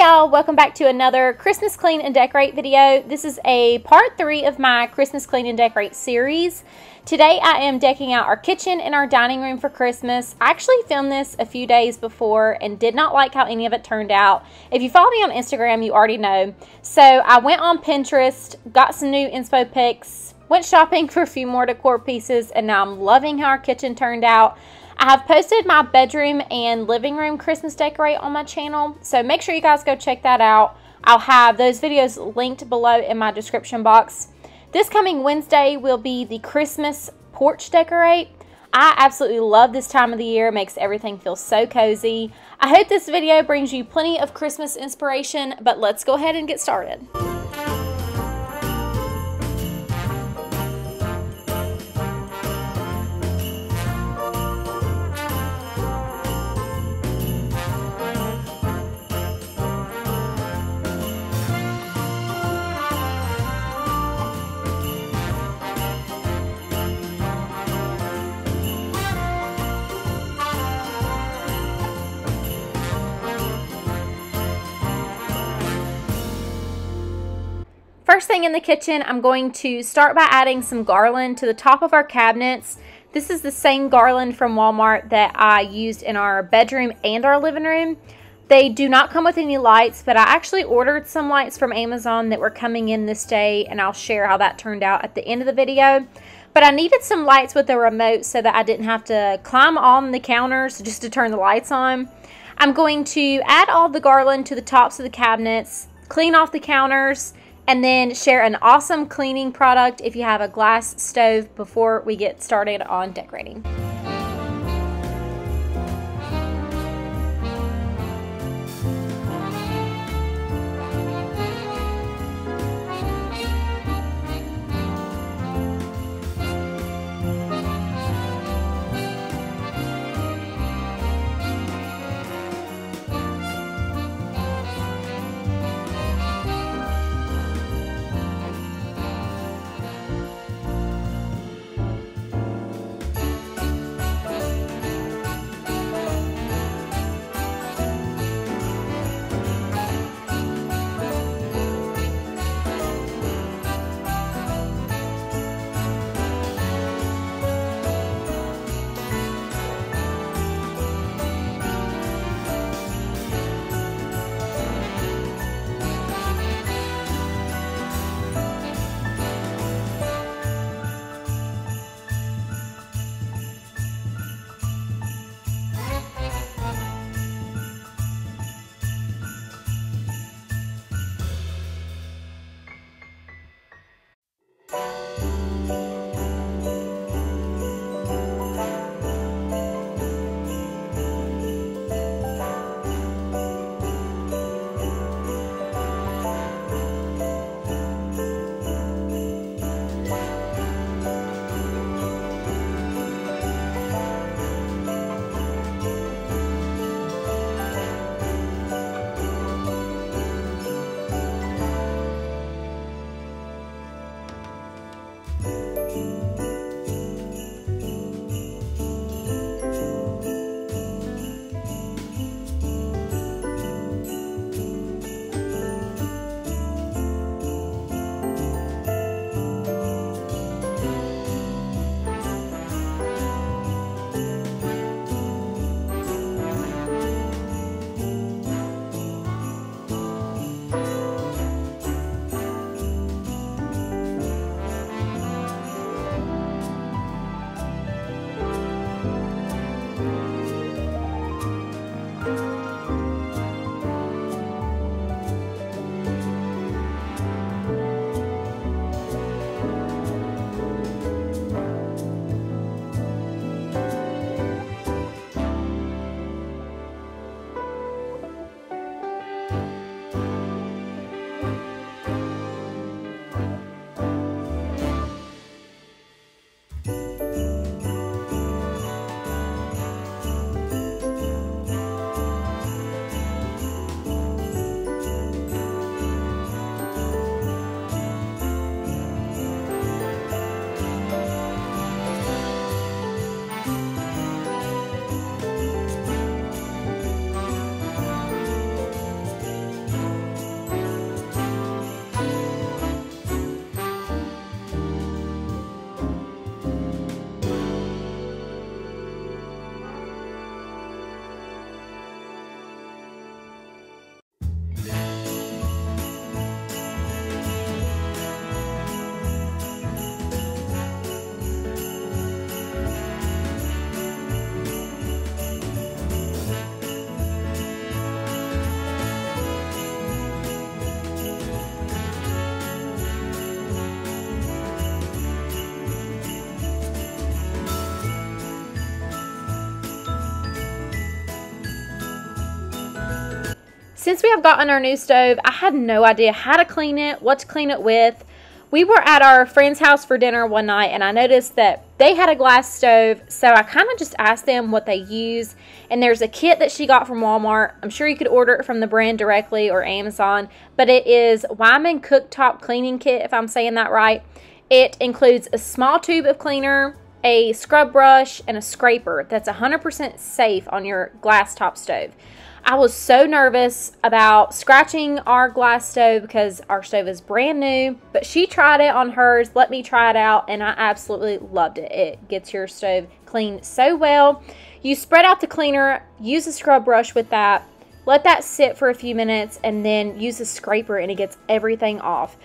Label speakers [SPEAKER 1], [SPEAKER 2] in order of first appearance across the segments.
[SPEAKER 1] Y'all, welcome back to another Christmas Clean and Decorate video. This is a part three of my Christmas Clean and Decorate series. Today I am decking out our kitchen and our dining room for Christmas. I actually filmed this a few days before and did not like how any of it turned out. If you follow me on Instagram, you already know. So I went on Pinterest, got some new inspo pics, went shopping for a few more decor pieces, and now I'm loving how our kitchen turned out. I have posted my bedroom and living room Christmas decorate on my channel, so make sure you guys go check that out. I'll have those videos linked below in my description box. This coming Wednesday will be the Christmas porch decorate. I absolutely love this time of the year. It makes everything feel so cozy. I hope this video brings you plenty of Christmas inspiration, but let's go ahead and get started. First thing in the kitchen, I'm going to start by adding some garland to the top of our cabinets. This is the same garland from Walmart that I used in our bedroom and our living room. They do not come with any lights, but I actually ordered some lights from Amazon that were coming in this day, and I'll share how that turned out at the end of the video. But I needed some lights with a remote so that I didn't have to climb on the counters just to turn the lights on. I'm going to add all the garland to the tops of the cabinets, clean off the counters, and then share an awesome cleaning product if you have a glass stove before we get started on decorating. Since we have gotten our new stove, I had no idea how to clean it, what to clean it with. We were at our friend's house for dinner one night and I noticed that they had a glass stove, so I kind of just asked them what they use. And there's a kit that she got from Walmart. I'm sure you could order it from the brand directly or Amazon, but it is Weiman Cooktop Cleaning Kit, if I'm saying that right. It includes a small tube of cleaner, a scrub brush, and a scraper that's 100% safe on your glass top stove. I was so nervous about scratching our glass stove because our stove is brand new, but she tried it on hers, let me try it out, and I absolutely loved it. It gets your stove clean so well. You spread out the cleaner, use a scrub brush with that, let that sit for a few minutes, and then use a scraper and it gets everything off.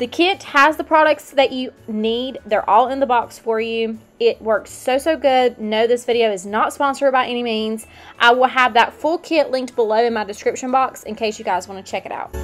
[SPEAKER 1] The kit has the products that you need. They're all in the box for you. It works so, so good. No, this video is not sponsored by any means. I will have that full kit linked below in my description box in case you guys want to check it out.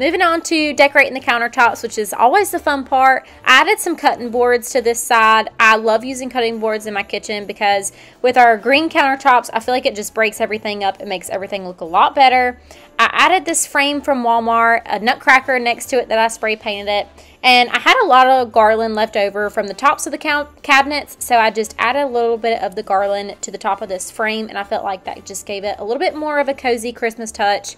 [SPEAKER 1] Moving on to decorating the countertops, which is always the fun part. I added some cutting boards to this side. I love using cutting boards in my kitchen because with our green countertops, I feel like it just breaks everything up. It makes everything look a lot better. I added this frame from Walmart, a nutcracker next to it that I spray painted it. And I had a lot of garland left over from the tops of the cabinets, so I just added a little bit of the garland to the top of this frame, and I felt like that just gave it a little bit more of a cozy Christmas touch.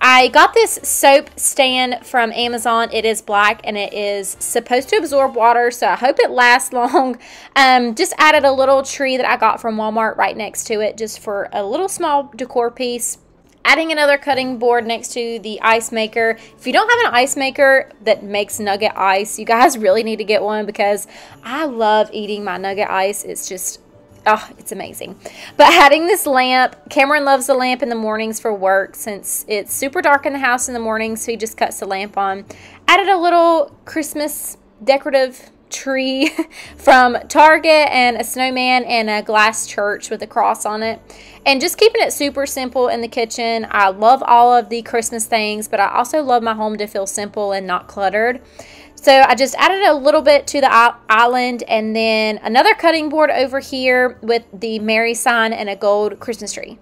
[SPEAKER 1] I got this soap stand from Amazon. It is black and it is supposed to absorb water, so I hope it lasts long. Um, just added a little tree that I got from Walmart right next to it just for a little small decor piece adding another cutting board next to the ice maker. If you don't have an ice maker that makes nugget ice, you guys really need to get one because I love eating my nugget ice. It's just Oh, it's amazing. But adding this lamp, Cameron loves the lamp in the mornings for work since it's super dark in the house in the morning, so he just cuts the lamp on. Added a little Christmas decorative tree from Target and a snowman and a glass church with a cross on it. And just keeping it super simple in the kitchen. I love all of the Christmas things, but I also love my home to feel simple and not cluttered. So I just added a little bit to the island and then another cutting board over here with the Mary sign and a gold Christmas tree.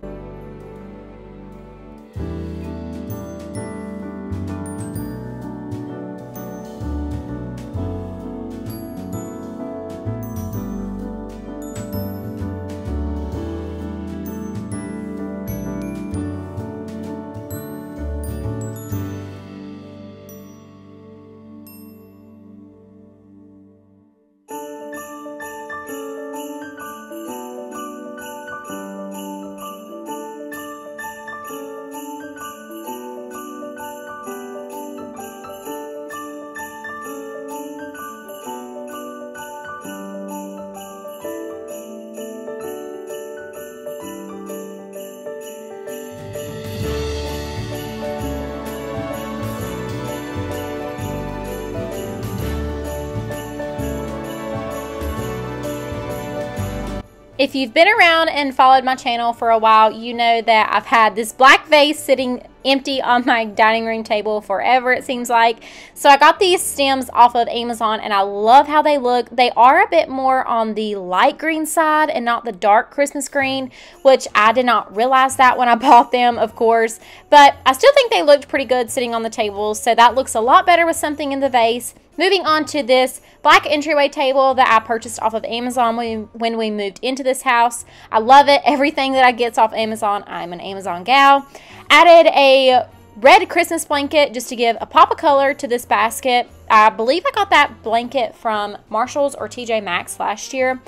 [SPEAKER 1] If you've been around and followed my channel for a while, you know that I've had this black vase sitting empty on my dining room table forever, it seems like. So I got these stems off of Amazon and I love how they look. They are a bit more on the light green side and not the dark Christmas green, which I did not realize that when I bought them, of course. But I still think they looked pretty good sitting on the table. So that looks a lot better with something in the vase. Moving on to this black entryway table that I purchased off of Amazon when, we moved into this house. I love it. Everything that I get off Amazon, I'm an Amazon gal. Added a red Christmas blanket just to give a pop of color to this basket. I believe I got that blanket from Marshall's or TJ Maxx last year.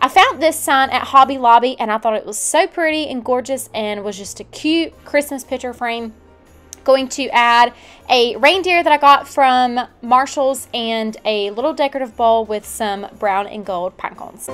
[SPEAKER 1] I found this sign at Hobby Lobby and I thought it was so pretty and gorgeous and was just a cute Christmas picture frame going to add a reindeer that I got from Marshall's and a little decorative bowl with some brown and gold pine cones.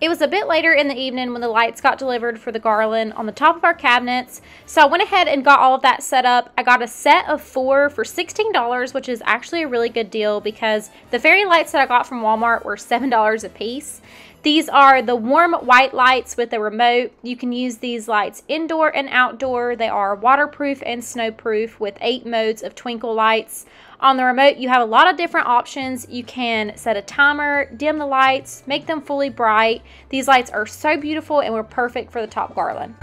[SPEAKER 1] It was a bit later in the evening when the lights got delivered for the garland on the top of our cabinets. So I went ahead and got all of that set up. I got a set of four for $16, which is actually a really good deal because the fairy lights that I got from Walmart were $7 a piece. These are the warm white lights with a remote. You can use these lights indoor and outdoor. They are waterproof and snowproof with eight modes of twinkle lights. On the remote, you have a lot of different options. You can set a timer, dim the lights, make them fully bright. These lights are so beautiful and were perfect for the top garland.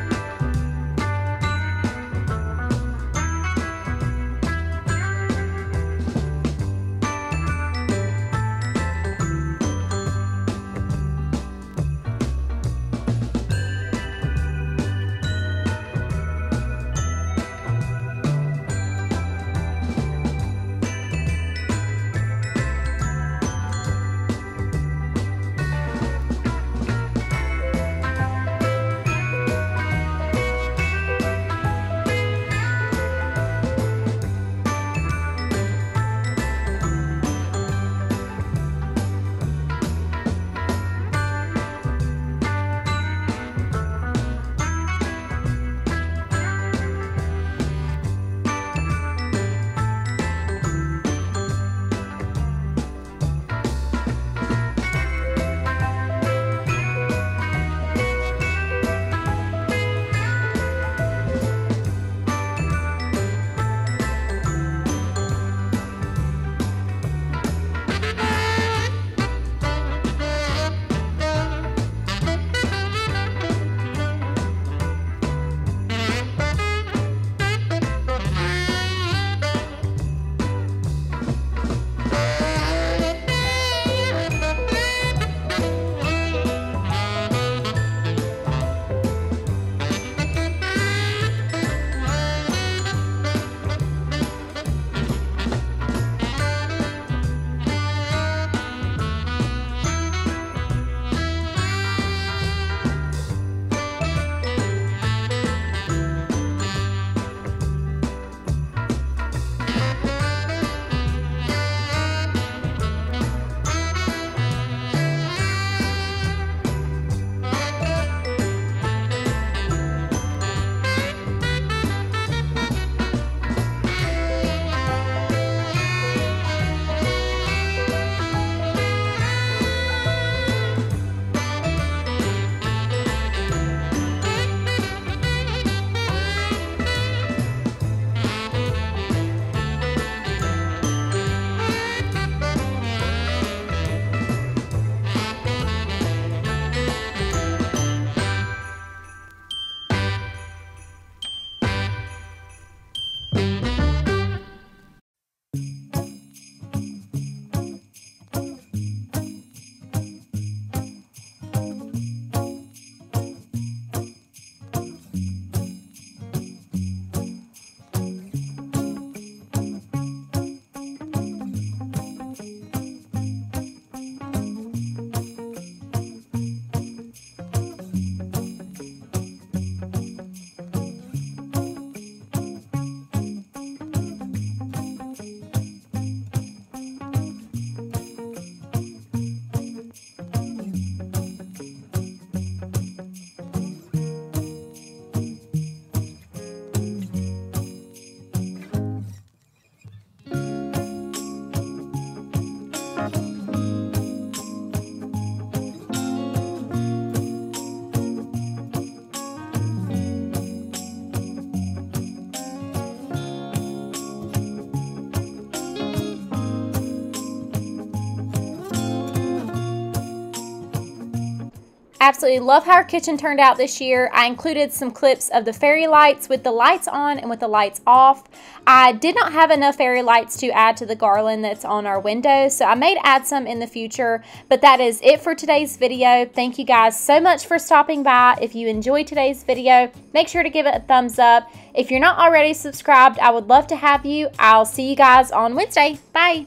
[SPEAKER 1] Absolutely love how our kitchen turned out this year. I included some clips of the fairy lights with the lights on and with the lights off. I did not have enough fairy lights to add to the garland that's on our windows, so I may add some in the future, but that is it for today's video. Thank you guys so much for stopping by. If you enjoyed today's video, make sure to give it a thumbs up. If you're not already subscribed, I would love to have you. I'll see you guys on Wednesday. Bye.